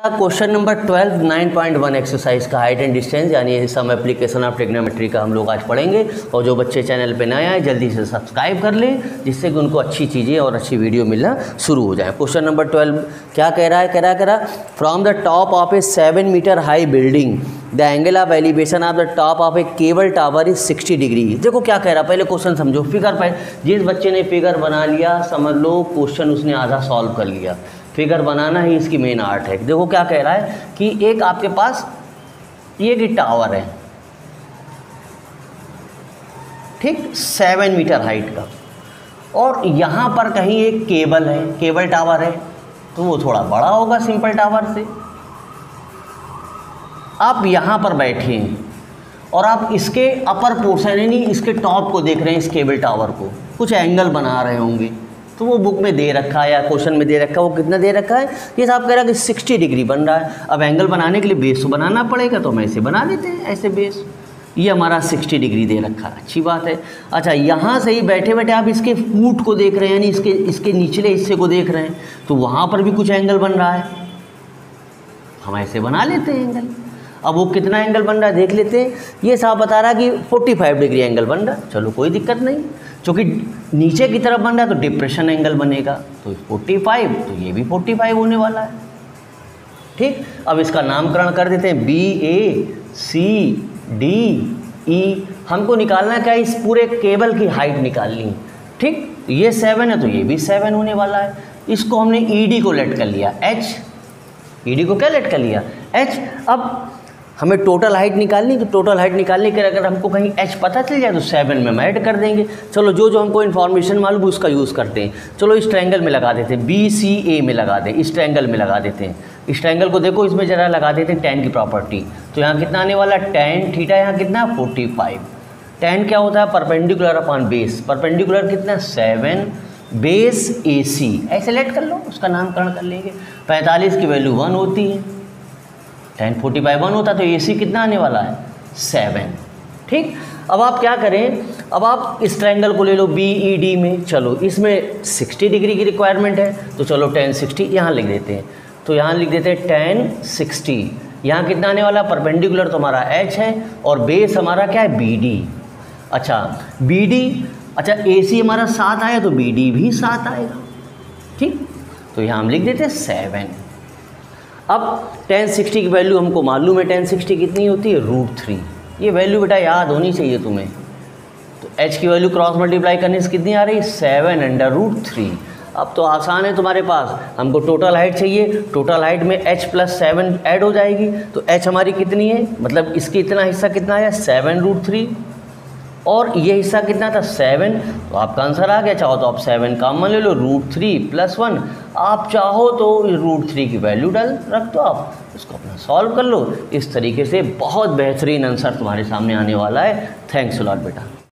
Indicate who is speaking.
Speaker 1: Question number twelve, nine point one exercise का height and distance, यानी some application of टेग्नोमेट्री का हम लोग आज पढ़ेंगे। और जो बच्चे चैनल पे नए आए, जल्दी से सब्सक्राइब कर लें, जिससे कि उनको अच्छी चीज़ें और अच्छी वीडियो मिलना शुरू हो जाए। क्वेश्चन नंबर ट्वेल्व, क्या कह रहा है? कह रहा है, कह रहा from the top of a seven metre high building the angle of elevation of the top of a cable tower is sixty degree देखो क्या कह रहा पहले क्वेश्चन समझो फिगर पर जिस बच्चे ने फिगर बना लिया, समझ लो क्वेश्चन उसने आधा सॉल्व कर लिया। फिगर बनाना ही इसकी मेन आर्ट है। देखो क्या कह रहा है कि एक आपके पास ये कि टावर है। ठीक सेवन मीटर हाइट का। और यहाँ पर कहीं एक केबल है केबल टावर है तो वो थोड़ा बड़ा होगा सिंपल टावर से। आप यहाँ पर बैठे हैं और आप इसके अपर पोर्शन यानी इसके टॉप को देख रहे हैं इस केबल टावर को। कुछ एंगल बना रहे होंगे। तो वो बुक में दे रखा है या क्वेश्चन में दे रखा है, वो कितना दे रखा है? ये साहब कह रहा है कि सिक्सटी डिग्री बन रहा है। अब एंगल बनाने के लिए बेस तो बनाना पड़ेगा तो हम ऐसे बना देते हैं, ऐसे बेस ये हमारा सिक्सटी डिग्री दे रखा है। अच्छी बात है। अच्छा यहाँ से ही बैठे बैठे आप इसके फूट को देख रहे हैं, यानी इसके इसके निचले हिस्से को देख रहे हैं तो वहाँ पर भी कुछ एंगल बन रहा है। हम ऐसे बना लेते हैं एंगल अब वो कितना एंगल बन रहा है, देख लेते हैं। ये साहब बता रहा है कि 45 डिग्री एंगल बन रहा है। चलो, कोई दिक्कत नहीं। क्योंकि नीचे की तरफ़ बन रहा है तो डिप्रेशन एंगल बनेगा तो 45 तो ये भी 45 होने वाला है। ठीक? अब इसका नामकरण कर देते हैं बी ए सी डी ई हमको निकालना क्या? है इस पूरे केबल की हाइट निकालनी। ठीक? ये सेवन है तो ये भी सेवन होने वाला है। इसको हमने ई डी को लेट कर लिया। एच ई डी को क्या लेट कर लिया? एच अब हमें टोटल हाइट निकालनी तो टोटल हाइट निकालने के अगर हमको कहीं एच पता चल जाए तो सेवन में हम ऐड कर देंगे। चलो जो जो हमको इन्फॉर्मेशन मालूम, उसका यूज़ करते हैं। चलो, इस ट्रैंगल में लगा देते हैं बी सी ए में लगा दें, इस ट्रैंगल में लगा देते हैं। इस ट्रैंगल को देखो, इसमें ज़रा लगा देते हैं टेन की प्रॉपर्टी तो यहाँ कितना आने वाला टेन थीटा यहाँ कितना? फोर्टी फाइव टेन क्या होता है? परपेंडिकुलर अपॉन बेस परपेंडिकुलर कितना? सेवन बेस ए सी ऐसे लेट कर लो, उसका नामकरण कर लेंगे। पैंतालीस की वैल्यू वन होती है। टेन फोर्टी बाई वन होता तो ए सी कितना आने वाला है? सेवन ठीक? अब आप क्या करें? अब आप इस ट्रायंगल को ले लो बी ई डी में। चलो, इसमें सिक्सटी डिग्री की रिक्वायरमेंट है तो चलो टेन सिक्सटी यहाँ लिख देते हैं। तो यहाँ लिख देते हैं टेन सिक्सटी यहाँ कितना आने वाला? परपेंडिकुलर तो हमारा एच है, और बेस हमारा क्या है? बी डी अच्छा बी डी अच्छा ए सी हमारा सात आया तो बी डी भी सात आएगा। ठीक? तो यहाँ हम लिख देते हैं सेवन अब टेन सिक्सटी की वैल्यू हमको मालूम है टेन सिक्सटी कितनी होती है? रूट थ्री ये वैल्यू बेटा याद होनी चाहिए तुम्हें। तो एच की वैल्यू क्रॉस मल्टीप्लाई करने से कितनी आ रही है? सेवन अंडर रूट थ्री अब तो आसान है तुम्हारे पास। हमको टोटल हाइट चाहिए। टोटल हाइट में एच प्लस सेवन ऐड हो जाएगी। तो एच हमारी कितनी है? मतलब इसकी इतना हिस्सा कितना है सेवन रूट थ्री और ये हिस्सा कितना था? सेवन। तो आपका आंसर आ गया, चाहो तो आप सेवन कॉमन ले लो, रूट थ्री प्लस वन। आप चाहो तो रूट थ्री की वैल्यू डाल, रख दो आप। इसको अपना सॉल्व कर लो। इस तरीके से बहुत बेहतरीन आंसर तुम्हारे सामने आने वाला है। थैंक्स लॉट, बेटा।